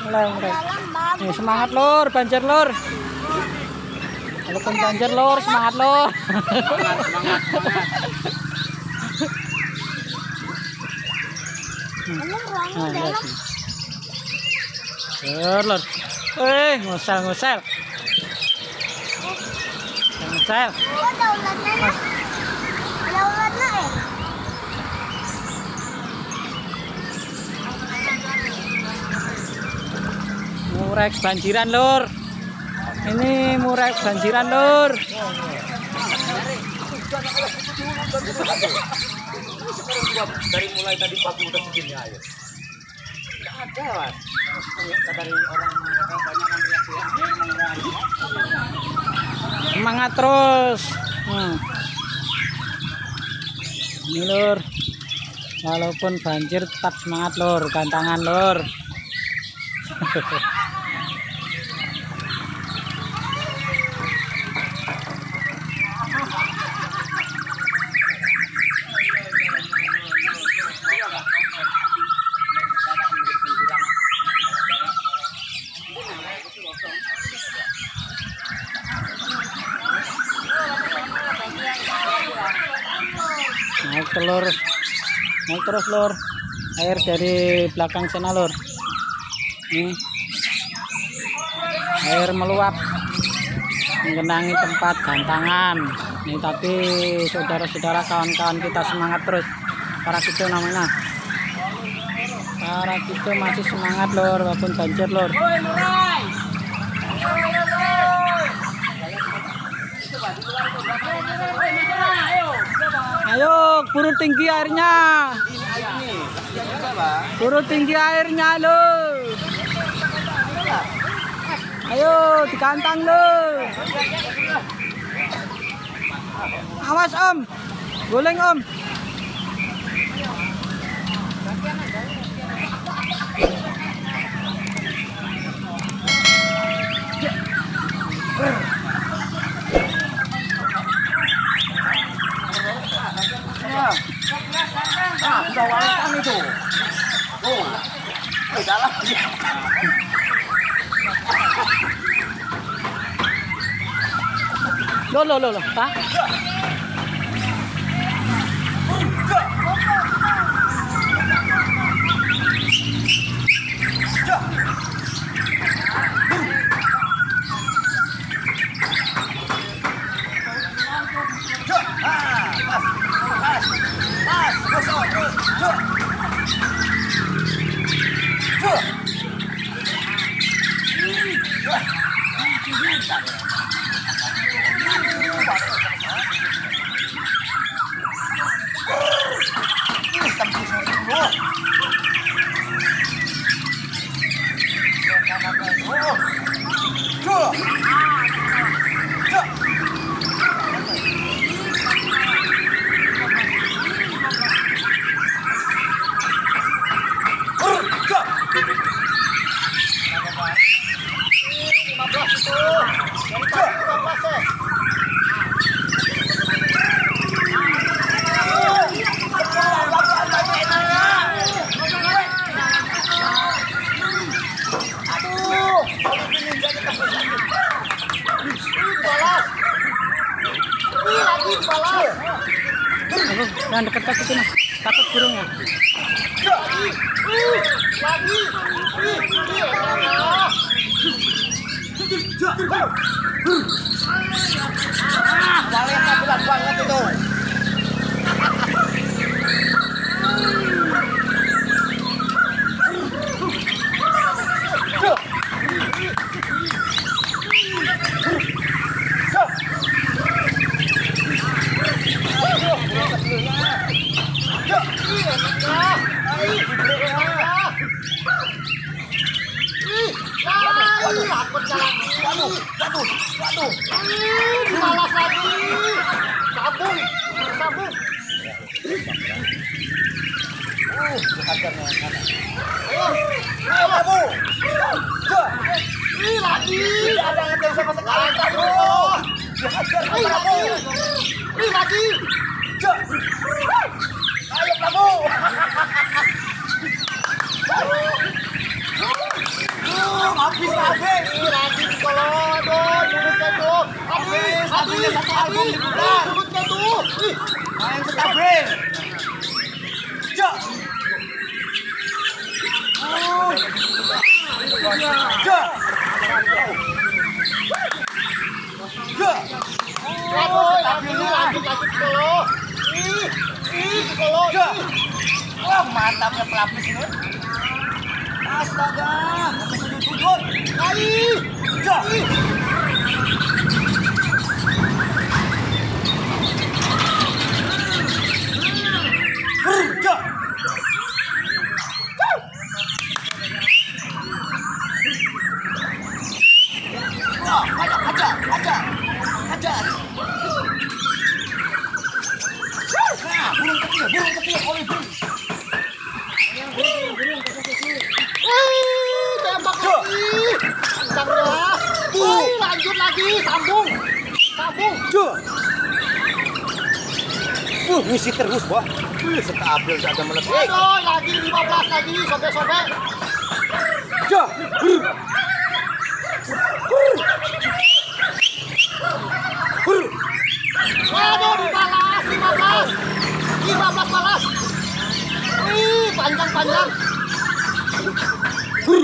Mulai, semangat lur, banjir lur. Walaupun banjir lur, semangat sini. Lur, lur. Eh, ngusel, ngusel. Ngusel. Murek banjiran lur. Ini murek banjiran lur. dari mulai tadi pagi udah segini air. Nggak ada, Mas. Dari orang banyak. Semangat terus. Hmm. Ini lur. Walaupun banjir tetap semangat lur, gantangan lur. terus lur. Air dari belakang sana lur. Nih. Air meluap menggenangi tempat gantangan. Nih tapi saudara-saudara kawan-kawan kita semangat terus. Para kita namanya. Para kita masih semangat lur walaupun banjir lur. Ayo, buru tinggi airnya. Buru tinggi airnya lo. Ayo, dikantang lo. Awas om, goleng om. Lo lo lo lo, Pak. Jangan dekat ke Mas. Takut burungnya. Berat banget itu. Waduh. Malas lagi. Sabung, sabung. Uh, yang kanan. Ayo, ayo. Ih, lagi. Tidak ada yang sama sekali. Aduh. Dihajar aduh habis lagi di kolon dong tuh habis habis satu album diputar mulutnya tuh main setabe cok cok cok mantapnya pelapis ini. Astaga sujud-sujud. Kali. Ja. Ja. Wah, aja, aja, aja, aja. Nah, burung kecil, burung kecil, kolibri. Ih, tembak Ja. lagi. Kencang ya. Ih, lanjut lagi, sambung. Sambung. Ja. Uh, ngisi terus, Wah. Wih, stabil saja meletik. Aduh, lagi 15 lagi, sobek-sobek. Ja. Hur. Hur. Hur. Aduh, dibalas, 15. 15 balas. Wih, panjang-panjang. Hur.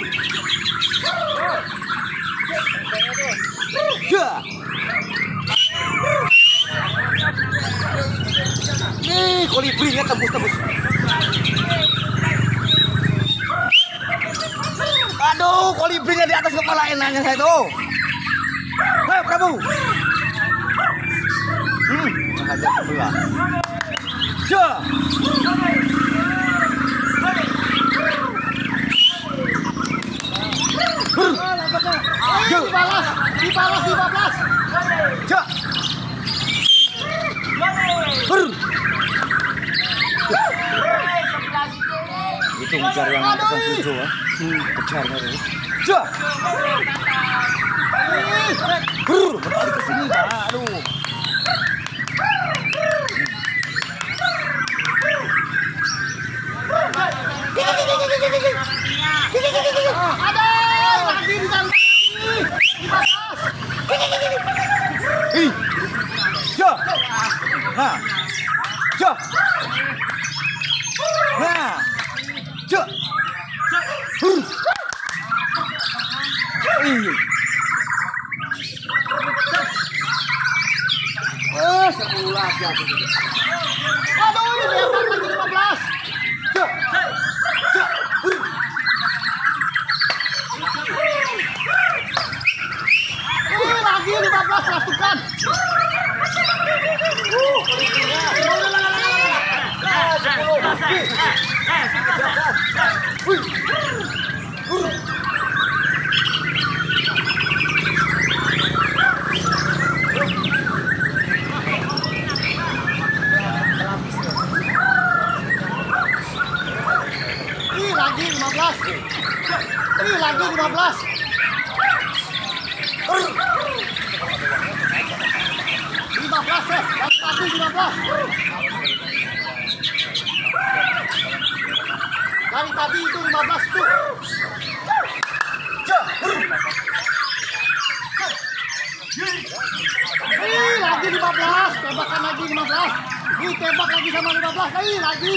Ja. Nih, kolibrinya tembus-tembus. Aduh, kolibrinya di atas kepala enaknya saya tuh. Hei, Prabu. Hmm, hajar sebelah. Ja. Wih, dibalas, dibalas 15. Ja. Hur. Itu ngejar yang pesan tujuh ya. Hmm, kejar itu. Ja. Hur, balik ke sini. Aduh, lagi ditambah lagi. 15. Ih. Ja. Nah. Ja. Nah. Ja. Hur. Aja. Aduh, ini tembak lagi 15. Ja. Ja. Hur. Wih, lagi 15 lastukan. Ih, lagi 15. Ih, lagi 15. Lima belas eh, belas. Dari tadi itu lima belas tuh. Lagi lima belas, tembakan lagi lima belas. Ih, tembak lagi sama lima belas. Ih, lagi.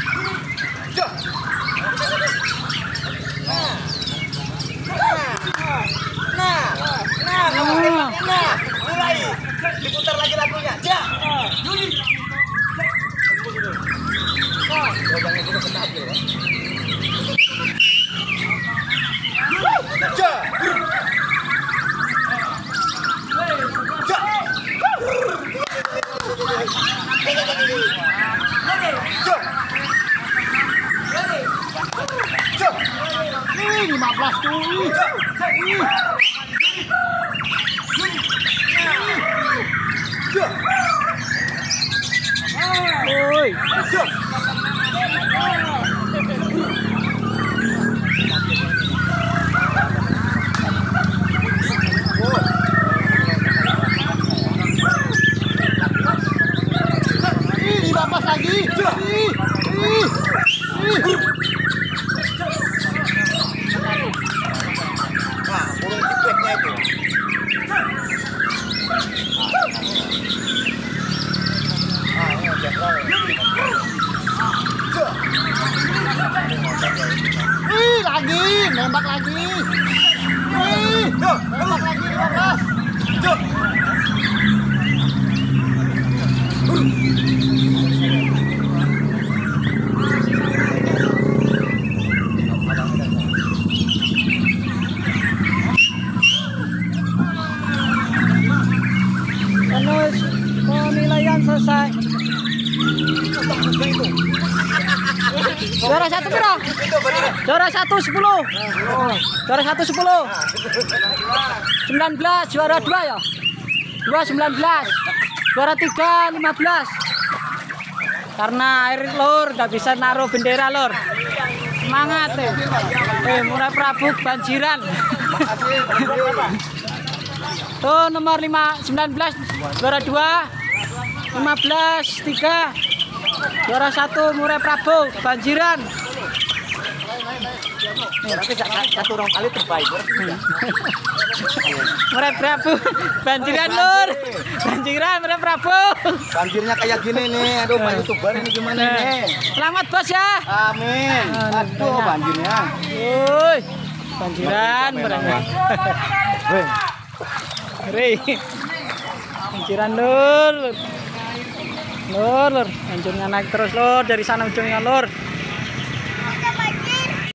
lima belas lagi. Ih, ih, ih. tembak lagi. Wih, tembak lagi, Bapak. Jok. Selesai. Itu. Juara satu piro? Juara satu sepuluh. Juara satu sepuluh. Sembilan belas. Juara dua ya? Dua sembilan belas. Juara tiga lima belas. Karena air lor nggak bisa naruh bendera lor. Semangat eh. Eh, Murai Prabu banjiran. Tuh nomor 5 19 juara 2 15 3 juara 1 Murai Prabu banjiran. Berarti satu orang kali terbaik. Murai Prabu banjiran lur. Banjiran Murai Prabu. Banjirnya kayak gini nih. Aduh, Pak YouTuber ini gimana nih? Selamat bos ya. Amin. Aduh, banjirnya. Woi. Banjiran. Weh, Hei. Banjiran lur. Lur, lur. Anjurnya naik terus lur dari sana ujungnya lur.